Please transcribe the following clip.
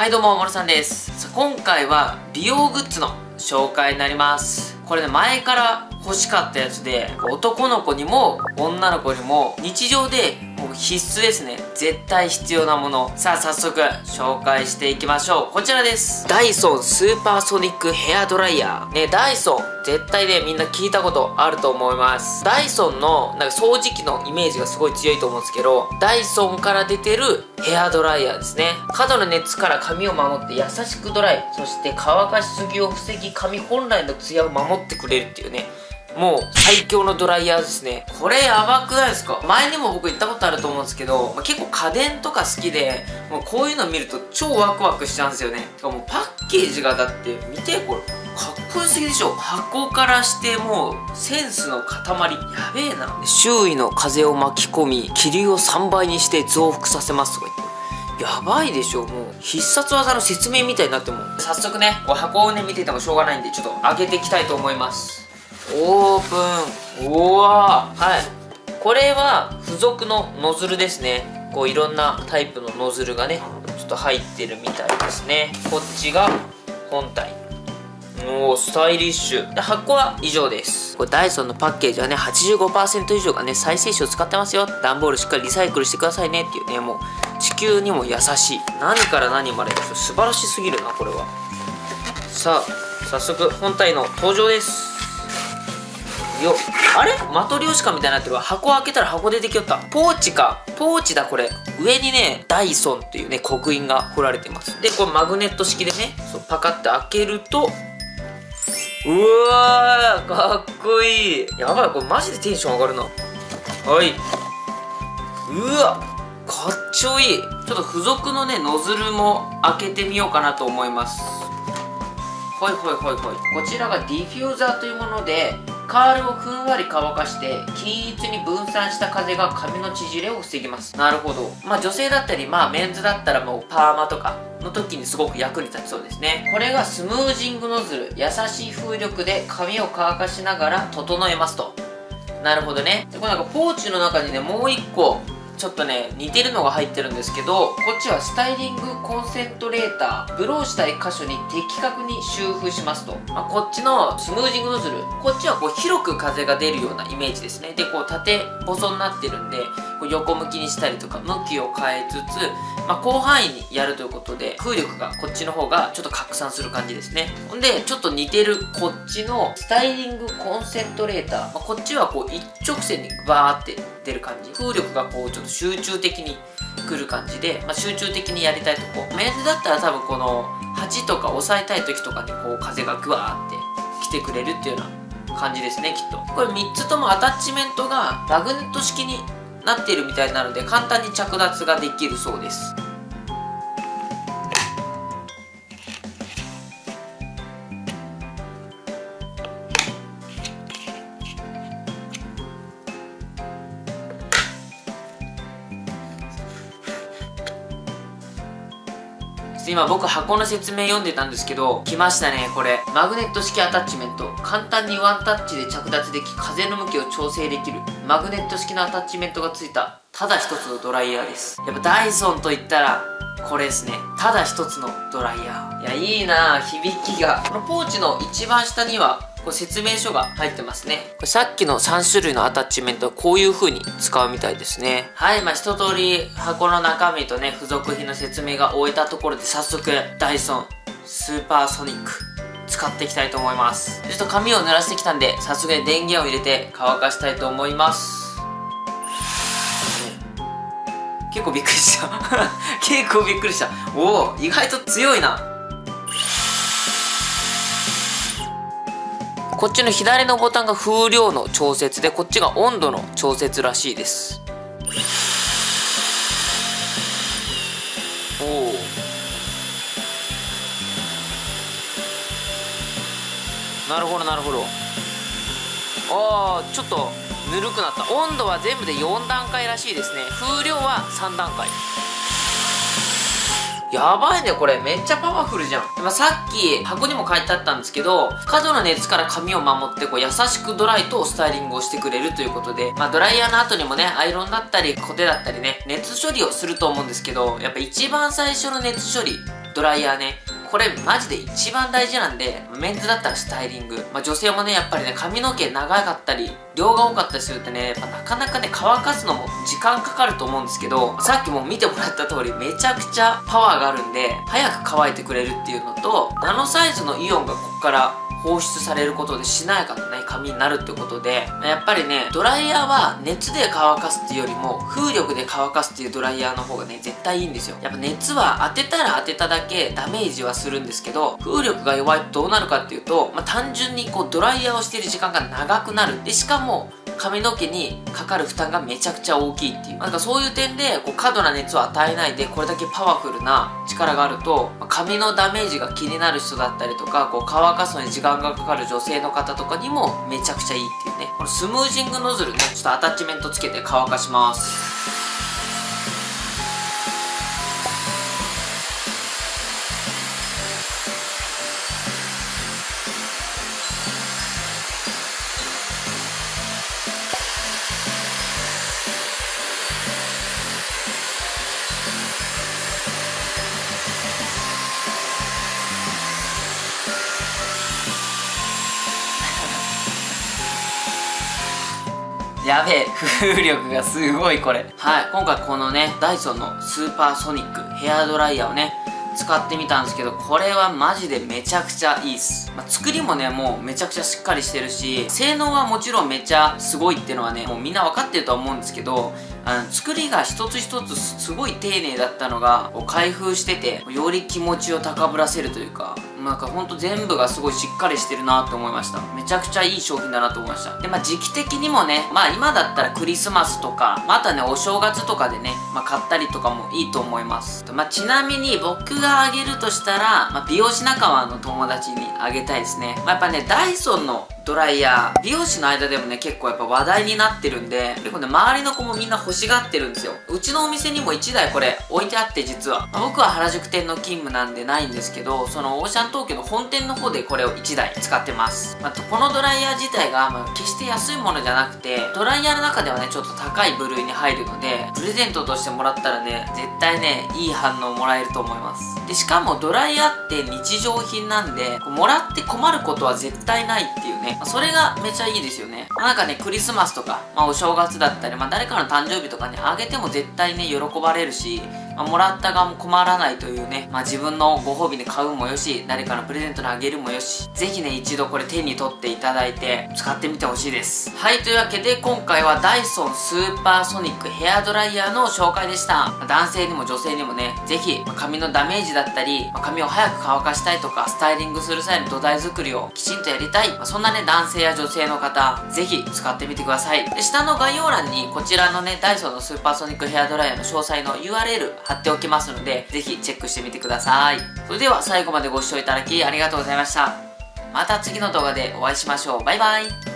はいどうも、森さんです。さあ今回は美容グッズの紹介になります。これね、前から欲しかったやつで、男の子にも女の子にも日常で必須ですね。絶対必要なもの。さあ、早速紹介していきましょう。こちらです。ダイソンスーパーソニックヘアドライヤー。ね、ダイソン、絶対ね、みんな聞いたことあると思います。ダイソンのなんか掃除機のイメージがすごい強いと思うんですけど、ダイソンから出てるヘアドライヤーですね。過度の熱から髪を守って優しくドライ。そして乾かしすぎを防ぎ、髪本来のツヤを守ってくれるっていうね。もう最強のドライヤーですね。これやばくないですか？前にも僕言ったことあると思うんですけど、まあ結構家電とか好きで、もうこういうの見ると超ワクワクしちゃうんですよね。てかもうパッケージがだって見てこれ。かっこよすぎでしょ箱からしてもうセンスの塊やべえな周囲の風を巻き込み気流を3倍にして増幅させますとか言ってやばいでしょもう必殺技の説明みたいになっても早速ねこう箱をね見ててもしょうがないんでちょっと開けていきたいと思いますオープン。うわはい。これは付属のノズルですね。こういろんなタイプのノズルがねちょっと入ってるみたいですね。こっちが本体。おースタイリッシュ。で箱は以上です。これダイソンのパッケージはね85%以上がね再生紙を使ってますよ。段ボールしっかりリサイクルしてくださいね。っていうねもう地球にも優しい。何から何まで素晴らしすぎるなこれは。さあ早速本体の登場ですよ。あれ？マトリョーシカみたいになってるわ。箱開けたら箱出てきよった。ポーチか。ポーチだこれ。上にねダイソンっていうね刻印が彫られてます。でこれマグネット式でねそうパカッて開けるとうわかっこいい。やばいこれマジでテンション上がるな。はい。うわかっちょいい。ちょっと付属のねノズルも開けてみようかなと思います。はいはいはいはい。こちらがディフューザーというものでカールをふんわり乾かして均一に分散した風が髪の縮れを防ぎます。なるほど。まあ女性だったりまあメンズだったらもうパーマとかの時にすごく役に立ちそうですね。これがスムージングノズル優しい風力で髪を乾かしながら整えますと。なるほどね。でこれなんかポーチの中にねもう一個ちょっとね似てるのが入ってるんですけどこっちはスタイリングコンセントレーターブローしたい箇所に的確に修復しますと、まあ、こっちのスムージングノズル。こっちはこう広く風が出るようなイメージですね。でこう縦細になってるんで横向きにしたりとか向きを変えつつ、まあ、広範囲にやるということで風力がこっちの方がちょっと拡散する感じですね。ほんでちょっと似てるこっちのスタイリングコンセントレーター、まあ、こっちはこう一直線にバーって出る感じ。風力がこうちょっと集中的に来る感じで、まあ、集中的にやりたいとこ。メンズだったら多分この鉢とか押さえたい時とかにこう風がグワーって来てくれるっていうような感じですねきっと。これ3つともアタッチメントがマグネット式になっているみたいなので簡単に着脱ができるそうです。今僕箱の説明読んでたんですけど来ましたねこれ。マグネット式アタッチメント。簡単にワンタッチで着脱でき風の向きを調整できる。マグネット式のアタッチメントがついた。ただ一つのドライヤーです。やっぱダイソンと言ったらこれですね。ただ一つのドライヤー。いやいいな響きが。このポーチの一番下にはこれ説明書が入ってますね。これさっきの3種類のアタッチメントはこういう風に使うみたいですね。はいまあ一通り箱の中身とね付属品の説明が終えたところで早速ダイソンスーパーソニック使っていきたいと思います。ちょっと髪を濡らしてきたんで早速ね電源を入れて乾かしたいと思います。結構びっくりした。結構びっくりした。おお意外と強いなこっちの左のボタンが風量の調節でこっちが温度の調節らしいです。おおなるほどなるほど。あーちょっとぬるくなった。温度は全部で4段階らしいですね。風量は3段階。やばいねこれ。めっちゃパワフルじゃん、まあ、さっき箱にも書いてあったんですけど過度な熱から髪を守ってこう優しくドライとスタイリングをしてくれるということで、まあ、ドライヤーの後にもねアイロンだったりコテだったりね熱処理をすると思うんですけどやっぱ一番最初の熱処理ドライヤーね。これマジで一番大事なんでメンズだったらスタイリング、まあ、女性もねやっぱりね髪の毛長かったり量が多かったりするとねやっぱなかなかね乾かすのも時間かかると思うんですけどさっきも見てもらった通りめちゃくちゃパワーがあるんで早く乾いてくれるっていうのとナノサイズのイオンがここから放出されることでしなやかなね髪になるってことでやっぱりねドライヤーは熱で乾かすっていうよりも風力で乾かすっていうドライヤーの方がね絶対いいんですよ。やっぱ熱は当てたら当てただけダメージはするんですけど風力が弱いとどうなるかっていうと、まあ、単純にこうドライヤーをしてる時間が長くなる。でしかも髪の毛にかかる負担がめちゃくちゃ大きいっていう。なんかそういう点でこう過度な熱を与えないでこれだけパワフルな力があると髪のダメージが気になる人だったりとかこう乾かすのに時間がかかる女性の方とかにもめちゃくちゃいいっていうね。このスムージングノズルねちょっとアタッチメントつけて乾かします。やべえ風力がすごいこれ。はい今回このねダイソンのスーパーソニックヘアドライヤーをね使ってみたんですけどこれはマジでめちゃくちゃいいっす、まあ、作りもねもうめちゃくちゃしっかりしてるし性能はもちろんめちゃすごいっていうのはねもうみんな分かってると思うんですけどあの作りが一つ一つすごい丁寧だったのが開封しててより気持ちを高ぶらせるというかなんかほんと全部がすごいしっかりしてるなって思いました。めちゃくちゃいい商品だなと思いました。でまあ時期的にもねまあ今だったらクリスマスとかまたねお正月とかでね、まあ、買ったりとかもいいと思います。まあちなみに僕があげるとしたら、まあ、美容師仲間の友達にあげたいですね、まあ、やっぱねダイソンのドライヤー。美容師の間でもね結構やっぱ話題になってるんで。結構ね周りの子もみんな欲しがってるんですよ。うちのお店にも1台これ置いてあって実は、まあ、僕は原宿店の勤務なんでないんですけどそのオーシャン東京の本店の方でこれを1台使ってます、まあ、このドライヤー自体が、まあ、決して安いものじゃなくてドライヤーの中ではねちょっと高い部類に入るのでプレゼントとしてもらったらね絶対ねいい反応もらえると思います。でしかもドライヤーって日常品なんでもらって困ることは絶対ないっていうね、それがめちゃいいですよね、なんかねクリスマスとか、まあ、お正月だったり、まあ、誰かの誕生日とかにあげても絶対ね喜ばれるしまあ、もらった側も困らないというね、まあ、自分のご褒美で買うもよし誰かのプレゼントにあげるもよしぜひね一度これ手に取っていただいて使ってみてほしいです。はいというわけで今回はダイソンスーパーソニックヘアドライヤーの紹介でした、まあ、男性にも女性にもねぜひ、ま髪のダメージだったり、ま髪を早く乾かしたいとかスタイリングする際の土台作りをきちんとやりたい、まそんなね男性や女性の方ぜひ使ってみてください。で下の概要欄にこちらのねダイソンのスーパーソニックヘアドライヤーの詳細の URL 貼っておきますので、ぜひチェックしてみてください。それでは最後までご視聴いただきありがとうございました。また次の動画でお会いしましょう。バイバイ。